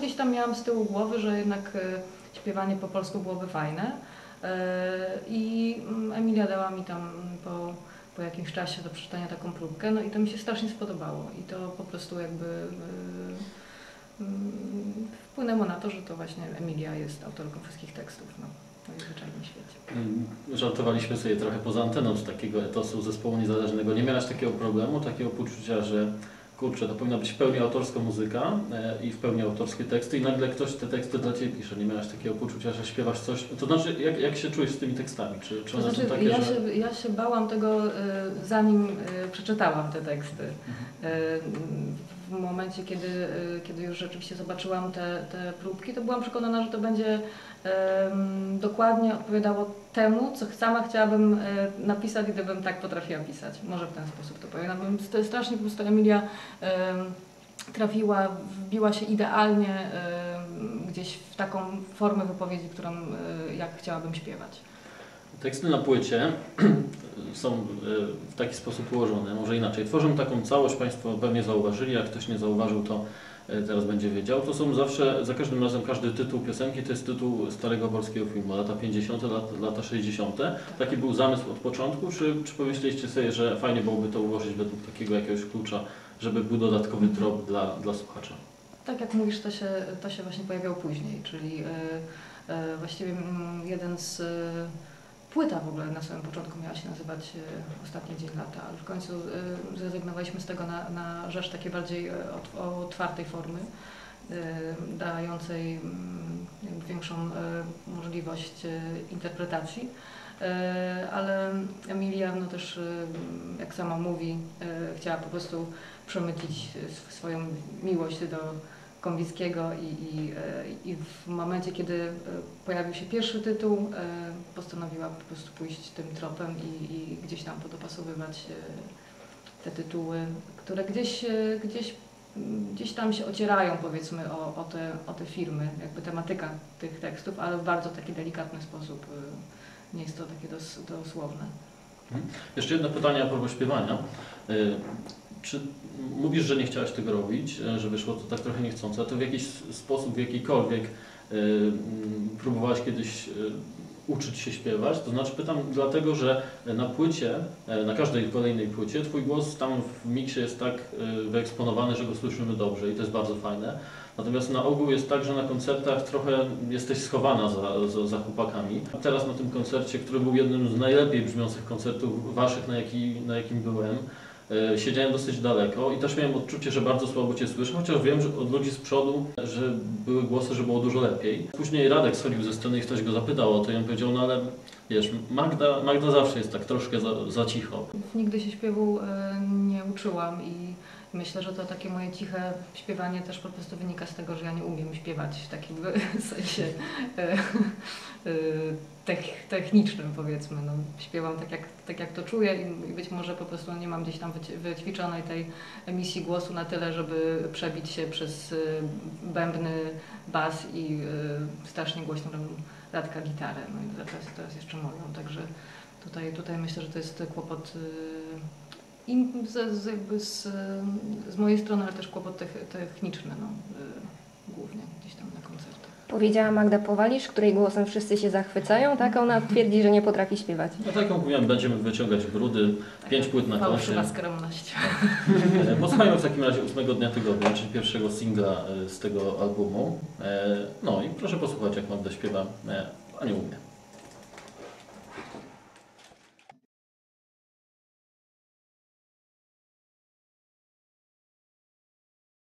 gdzieś tam miałam z tyłu głowy, że jednak e, śpiewanie po polsku byłoby fajne. E, I mm, Emilia dała mi tam po, po jakimś czasie do przeczytania taką próbkę, no i to mi się strasznie spodobało. I to po prostu jakby e, mm, wpłynęło na to, że to właśnie Emilia jest autorką wszystkich tekstów. No. Najzwyczajniej w świecie. Mm, Żartowaliśmy sobie trochę poza anteną z takiego etosu zespołu niezależnego. Nie miałaś takiego problemu, takiego poczucia, że kurczę, to powinna być w pełni autorska muzyka e, i w pełni autorskie teksty i nagle ktoś te teksty dla Ciebie pisze. Nie miałaś takiego poczucia, że śpiewasz coś. To znaczy, jak, jak się czujesz z tymi tekstami? Czy, czy To znaczy, takie, ja, że... się, ja się bałam tego, y, zanim y, przeczytałam te teksty. Mhm. W momencie, kiedy, y, kiedy już rzeczywiście zobaczyłam te, te próbki, to byłam przekonana, że to będzie em, dokładnie odpowiadało temu, co sama chciałabym y, napisać, gdybym tak potrafiła pisać. Może w ten sposób to st- Strasznie po prostu Emilia em, trafiła, wbiła się idealnie gdzieś w taką formę wypowiedzi, którą y, jak chciałabym śpiewać. Teksty na płycie są e, w taki sposób ułożone, może inaczej. Tworzą taką całość, Państwo pewnie zauważyli, jak ktoś nie zauważył, to e, teraz będzie wiedział. To są zawsze, za każdym razem każdy tytuł piosenki to jest tytuł starego polskiego filmu, lata 50., lata, lata 60. Taki był zamysł od początku, czy, czy pomyśleliście sobie, że fajnie byłoby to ułożyć według takiego jakiegoś klucza, żeby był dodatkowy trop dla, dla słuchacza? Tak jak mówisz, to się, to się właśnie pojawiało później, czyli e, e, właściwie mm, jeden z e, płyta w ogóle na samym początku miała się nazywać e, Ostatni Dzień Lata, ale w końcu e, zrezygnowaliśmy z tego na, na rzecz takiej bardziej e, ot- otwartej formy, dającej mm, większą możliwość interpretacji. Ale Emilia no też, jak sama mówi, chciała po prostu przemycić sw- swoją miłość do Konwickiego i, i, e, i w momencie, kiedy e, pojawił się pierwszy tytuł, e, postanowiła po prostu pójść tym tropem i, i gdzieś tam podopasowywać te tytuły, które gdzieś, gdzieś, m, gdzieś tam się ocierają powiedzmy o, o, te, o te firmy, jakby tematyka tych tekstów, ale w bardzo taki delikatny sposób. Nie jest to takie dos, dosłowne. Jeszcze jedno pytanie a propos śpiewania. Y, Czy mówisz, że nie chciałaś tego robić, y, że wyszło to tak trochę niechcące, a to w jakiś sposób, w jakikolwiek y, próbowałaś kiedyś y, uczyć się śpiewać? To znaczy pytam dlatego, że na płycie, y, na każdej kolejnej płycie, Twój głos tam w miksie jest tak y, wyeksponowany, że go słyszymy dobrze i to jest bardzo fajne. Natomiast na ogół jest tak, że na koncertach trochę jesteś schowana za, za, za chłopakami. Teraz na tym koncercie, który był jednym z najlepiej brzmiących koncertów waszych, na, jaki, na jakim byłem, e, siedziałem dosyć daleko i też miałem odczucie, że bardzo słabo Cię słyszę, chociaż wiem że od ludzi z przodu, że były głosy, że było dużo lepiej. Później Radek schodził ze sceny i ktoś go zapytał o to i on powiedział, no ale wiesz, Magda, Magda zawsze jest tak troszkę za, za cicho. Nigdy się śpiewu e, nie uczyłam i myślę, że to takie moje ciche śpiewanie też po prostu wynika z tego, że ja nie umiem śpiewać w takim sensie e, e, tech, technicznym powiedzmy. No, śpiewam tak jak, tak jak to czuję i- być może po prostu nie mam gdzieś tam wyćwiczonej tej emisji głosu na tyle, żeby przebić się przez e, bębny, bas i strasznie głośną radka gitarę. No i teraz, teraz jeszcze moją, także tutaj, tutaj myślę, że to jest kłopot i z, z, jakby z, z mojej strony, ale też kłopot tech, techniczny, no, y, głównie gdzieś tam na koncertach. Powiedziała Magda Powalisz, której głosem wszyscy się zachwycają, tak? A ona twierdzi, że nie potrafi śpiewać. No tak jak mówiłem, będziemy wyciągać brudy, pięć płyt na koncie. Fałszywa skromność. E, Posłuchajmy w takim razie ósmego dnia tygodnia, czyli pierwszego singla e, z tego albumu. E, No i proszę posłuchać, jak Magda śpiewa e, Anioł umie.